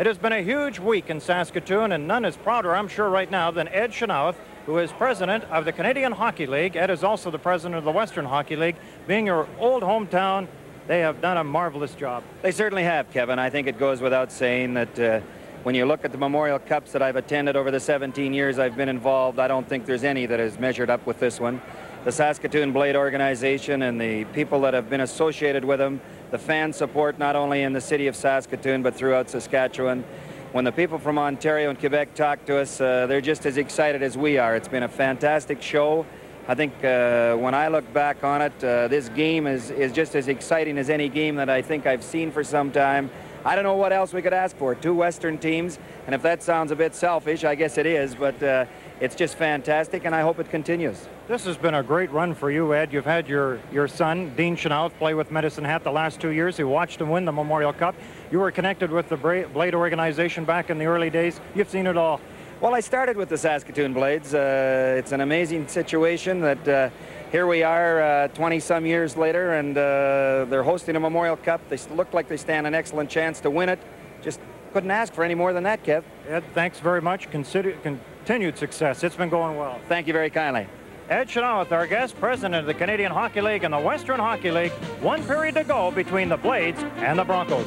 It has been a huge week in Saskatoon, and none is prouder, I'm sure, right now than Ed Chynoweth, who is president of the Canadian Hockey League. Ed is also the president of the Western Hockey League. Being your old hometown, they have done a marvelous job. They certainly have, Kevin. I think it goes without saying that uh, when you look at the Memorial Cups that I've attended over the 17 years I've been involved, I don't think there's any that has measured up with this one. The Saskatoon Blade organization and the people that have been associated with them, the fan support not only in the city of Saskatoon but throughout Saskatchewan. When the people from Ontario and Quebec talk to us, uh, they're just as excited as we are. It's been a fantastic show. I think uh, when I look back on it, uh, this game is, is just as exciting as any game that I think I've seen for some time. I don't know what else we could ask for. Two Western teams, and if that sounds a bit selfish, I guess it is, but uh, it's just fantastic, and I hope it continues. This has been a great run for you, Ed. You've had your, your son, Dean Chynoweth, play with Medicine Hat the last two years. You watched him win the Memorial Cup. You were connected with the Blade organization back in the early days. You've seen it all. Well, I started with the Saskatoon Blades. Uh, it's an amazing situation that uh, here we are 20-some uh, years later, and uh, they're hosting a Memorial Cup. They look like they stand an excellent chance to win it. Just couldn't ask for any more than that, Kev. Ed, thanks very much. Consider, continued success. It's been going well. Thank you very kindly. Ed Chynoweth, our guest, president of the Canadian Hockey League and the Western Hockey League. One period to go between the Blades and the Broncos.